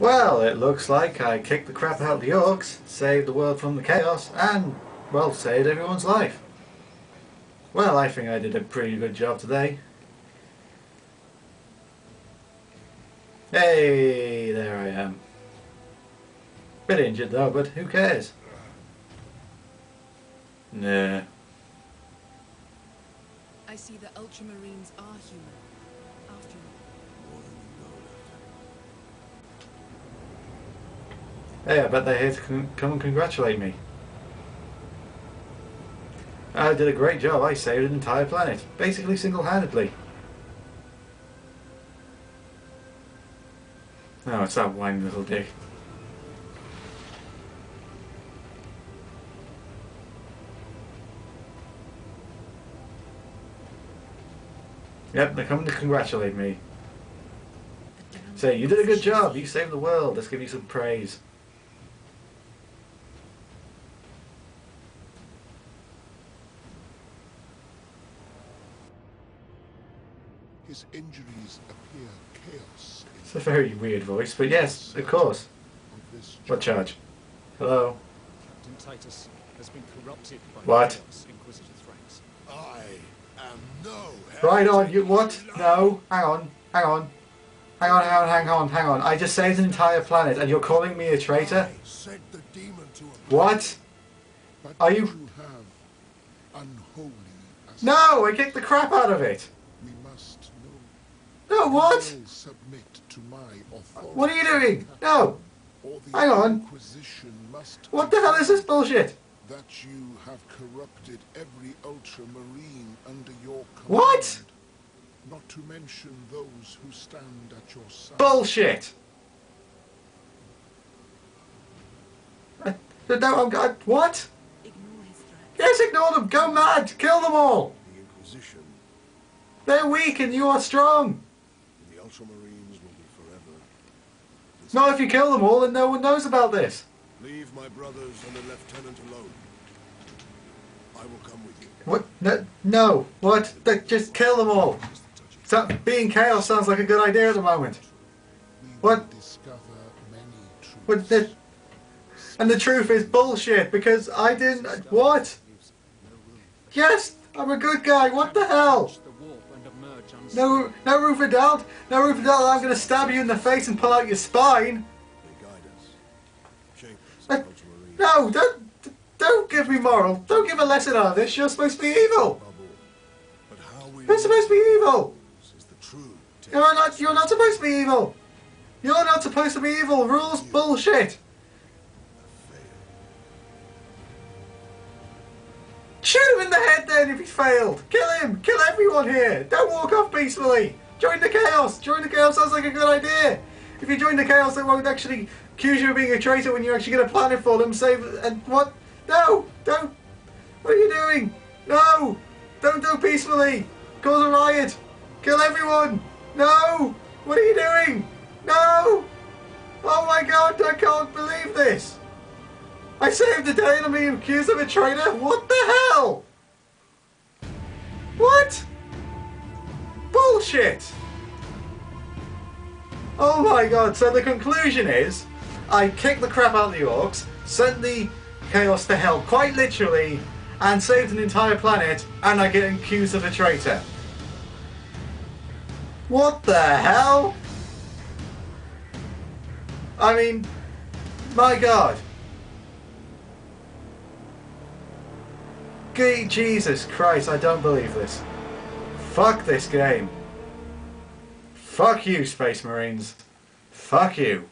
Well, it looks like I kicked the crap out of the orcs, saved the world from the chaos, and, well, saved everyone's life. Well, I think I did a pretty good job today. Hey, there I am. Bit injured though, but who cares? Nah. I see the Ultramarines are human. After all. Hey, I bet they're here to come and congratulate me. I did a great job. I saved an entire planet, basically single-handedly. Oh, it's that whiny little dick. Yep, they're coming to congratulate me. Say, you did a good job. You saved the world. Let's give you some praise. His injuries appear chaos It's a very weird voice, but yes, of course. What charge? Hello? Captain Titus has been corrupted by What? Chaos Inquisitor's ranks. I am no Right on, you what? No, hang on, hang on. Hang on, hang on, hang on, hang on. I just saved an entire planet and you're calling me a traitor? I sent the demon to a What? But Are what you- have unholy as No, I kicked the crap out of it. we must know. No, what? Submit to my authority. What are you doing? No. Hang on. Inquisition must What the hell is this bullshit? that you have corrupted every ultramarine under your command. What? Not to mention those who stand at your side. Bullshit. I, no, I'm, I, what? Ignore his. Yes, ignore them. Go mad. Kill them all. The Inquisition, They're weak and you are strong. Ultramarines will be forever. This- Not if you kill them all and no one knows about this. Leave my brothers and the lieutenant alone. I will come with you. What? No, no. What? Th- Just kill them all. So, being chaos sounds like a good idea at the moment. What? discover many truths. But the, and the truth is bullshit because I didn't. What? Leaves no room Yes, I'm a good guy. What the hell? No, no room for doubt. No room for doubt. I'm going to stab you in the face and pull out your spine. They guide us, shape us, Uh. No, don't, don't give me moral. Don't give a lesson out of this. You're supposed to be evil. But how we You're supposed to be evil. is the true test. You're not. You're not supposed to be evil. You're not supposed to be evil. Rules bullshit. Him in the head then if he's failed. Kill him. Kill everyone here. Don't walk off peacefully. Join the chaos. Join the chaos sounds like a good idea. If you join the chaos, they won't actually accuse you of being a traitor when you're actually get a planet for them. Save and what? No, don't. What are you doing? No, don't do it peacefully. Cause a riot. Kill everyone. No. What are you doing? No. Oh my God! I can't believe this. I saved the day and I'm being accused of a traitor? What the hell? Bullshit! Oh my god, so the conclusion is I kicked the crap out of the orcs, sent the chaos to hell quite literally, and saved an entire planet, and I get accused of a traitor. What the hell? I mean, my god. Gee, Jesus Christ, I don't believe this. Fuck this game. Fuck you, Space Marines. Fuck you.